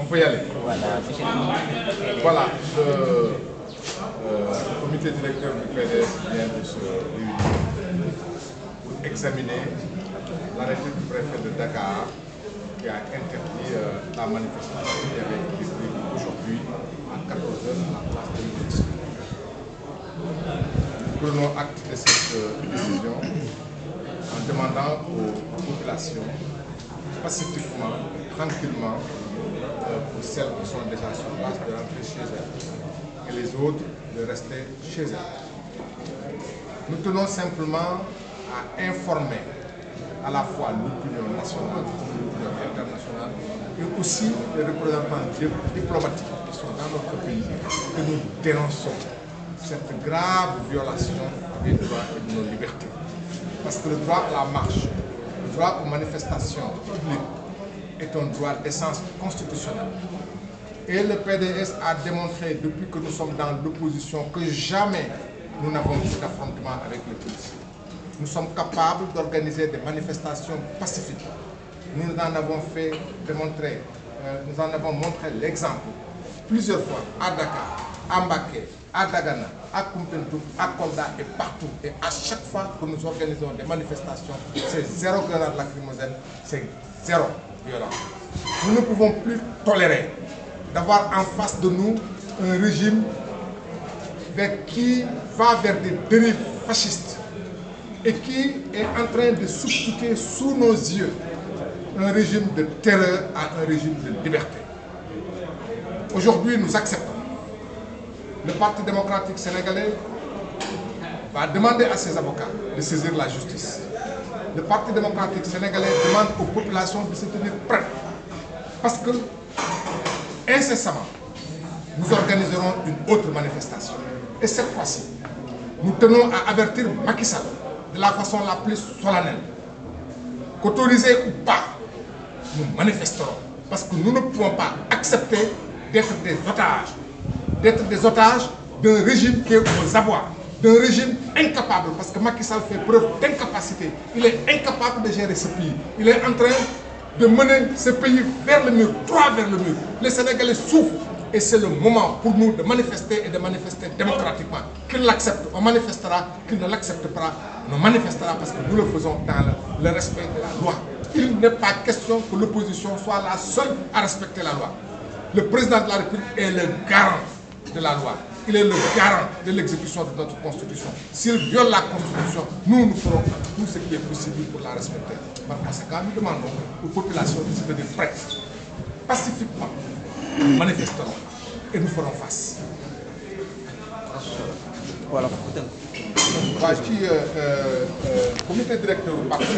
On peut y aller. Voilà, monsieur le euh, comité directeur du PDS vient de se réunir pour examiner l'arrêté du préfet de Dakar qui a interdit euh, la manifestation qui avait été prévue aujourd'hui à 14h à la place de l'Université. Nous prenons acte de cette euh, décision en demandant aux populations pacifiquement, tranquillement, euh, pour celles qui sont déjà sur place de rentrer chez elles et les autres de rester chez elles. Nous tenons simplement à informer à la fois l'opinion nationale l'opinion internationale et aussi les représentants diplomatiques qui sont dans notre pays que nous dénonçons cette grave violation des droits et de nos libertés. Parce que le droit à la marche, le droit aux manifestations publiques est un droit d'essence constitutionnelle. Et le PDS a démontré depuis que nous sommes dans l'opposition que jamais nous n'avons eu d'affrontement avec les policiers. Nous sommes capables d'organiser des manifestations pacifiques. Nous en avons fait démontrer, euh, nous en avons montré l'exemple plusieurs fois à Dakar, à Mbaké, à Dagana, à Kumpentoum, à Kolda et partout. Et à chaque fois que nous organisons des manifestations, c'est zéro grenade lacrymogène, c'est zéro Nous ne pouvons plus tolérer d'avoir en face de nous un régime qui va vers des dérives fascistes et qui est en train de substituer sous nos yeux un régime de terreur à un régime de liberté. Aujourd'hui, nous acceptons. Le Parti démocratique sénégalais va demander à ses avocats de saisir la justice. Le Parti démocratique sénégalais demande aux populations de se tenir prêtes. Parce que, incessamment, nous organiserons une autre manifestation. Et cette fois-ci, nous tenons à avertir Macky Sall de la façon la plus solennelle qu'autorisé ou pas, nous manifesterons. Parce que nous ne pouvons pas accepter d'être des otages, d'être des otages d'un régime qui est aux abois, d'un régime incapable, parce que Macky Sall fait preuve d'incapacité. Il est incapable de gérer ce pays. Il est en train de mener ce pays vers le mur, droit vers le mur. Les Sénégalais souffrent et c'est le moment pour nous de manifester et de manifester démocratiquement. Qu'il l'accepte, on manifestera. Qu'il ne l'accepte pas, on manifestera parce que nous le faisons dans le, le respect de la loi. Il n'est pas question que l'opposition soit la seule à respecter la loi. Le président de la République est le garant de la loi. Il est le garant de l'exécution de notre Constitution. S'il viole la Constitution, nous, nous ferons tout ce qui est possible pour la respecter. Par conséquent, nous demandons aux populations de se tenir prêtes, pacifiquement. Nous manifesterons et nous ferons face. Voilà. waa ci comité directeur bu parti